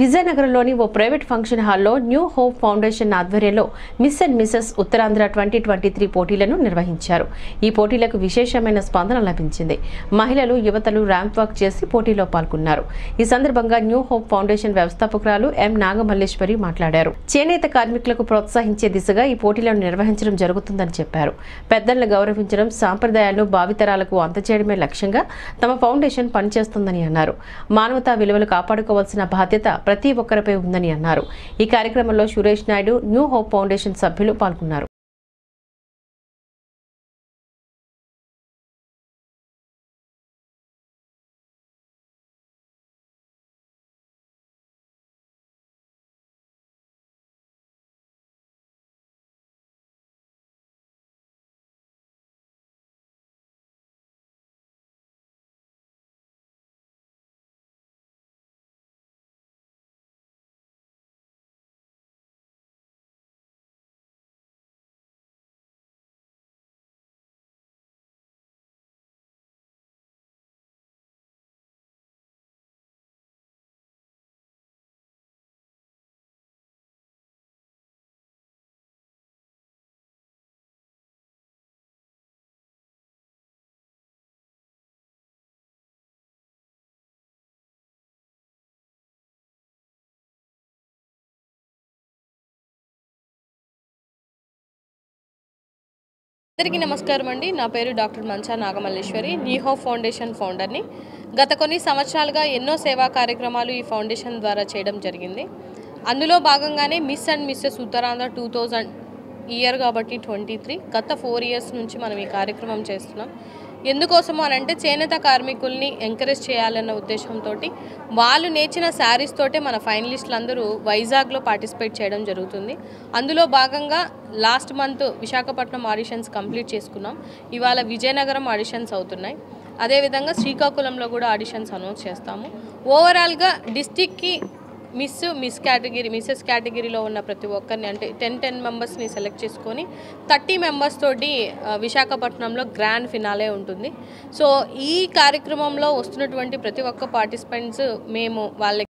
విజయనగరంలోని ఓ private function హాల్లో New hope Foundation ఆధ్వర్యంలో miss and Mrs Uttarandhra twenty twenty three పోటీలను నిర్వహించారు. ఈ పోటీలకు విశేషమైన స్పందన లభించింది. మహిళలు యువతలు ర్యాంప్ వాక్ చేసి పోటీలో పాల్గొన్నారు. ఈ సందర్భంగా న్యూ హోప్ ఫౌండేషన్ వ్యవస్థాపకురాలు ఎం నాగమల్లేశ్వరి మాట్లాడారు. చేనేత కార్మికులకు ప్రోత్సహించే దిశగా ఈ పోటీలను నిర్వహించడం జరుగుతుందని చెప్పారు. పెద్దలను గౌరవించడం సాంప్రదాయాలను భావితరాలకు అందజేయడమే లక్ష్యంగా తమ ఫౌండేషన్ పనిచేస్తుందని అన్నారు. మానవతా విలువలు కాపాడుకోవాల్సిన బాధ్యత ప్రతి ఒక్కరిపై ఉందని అన్నారు. ఈ కార్యక్రమంలో Suresh Naidu New Hope Foundation సభ్యులు పాల్గొన్నారు. అందరికీ నమస్కారం అండి. నా పేరు డాక్టర్ మంచా నాగమల్లేశ్వరి నీహో ఫౌండేషన్ ఫౌండర్ని. గత కొన్ని సంవత్సరాలుగా ఎన్నో సేవా కార్యక్రమాలు ఈ ఫౌండేషన్ ద్వారా చేయడం జరిగింది. అందులో భాగంగానే miss and Mrs Uttarandhra two thousand year కాబట్టి ట్వంటీ త్రీ గత ఫోర్ ఇయర్స్ నుంచి మనం ఈ కార్యక్రమం చేస్తున్నాం. ఎందుకోసము అని అంటే చేనేత కార్మికుల్ని ఎంకరేజ్ చేయాలన్న ఉద్దేశంతో వాళ్ళు నేర్చిన శారీస్ తోటే మన ఫైనలిస్టులు అందరూ వైజాగ్లో పార్టిసిపేట్ చేయడం జరుగుతుంది. అందులో భాగంగా last month Visakhapatnam auditions complete చేసుకున్నాం. ఇవాళ విజయనగరం ఆడిషన్స్ అవుతున్నాయి. అదేవిధంగా శ్రీకాకుళంలో కూడా ఆడిషన్స్ అనౌన్స్ చేస్తాము. ఓవరాల్గా డిస్టిక్కి మిస్ మిస్ కేటగిరీ మిస్సెస్ కేటగిరీలో ఉన్న ప్రతి ఒక్కరిని అంటే టెన్ టెన్ మెంబర్స్ని సెలెక్ట్ చేసుకొని థర్టీ మెంబర్స్ తోటి విశాఖపట్నంలో గ్రాండ్ ఫినాలే ఉంటుంది. సో ఈ కార్యక్రమంలో వస్తున్నటువంటి ప్రతి ఒక్క పార్టిసిపెంట్స్ మేము వాళ్ళకి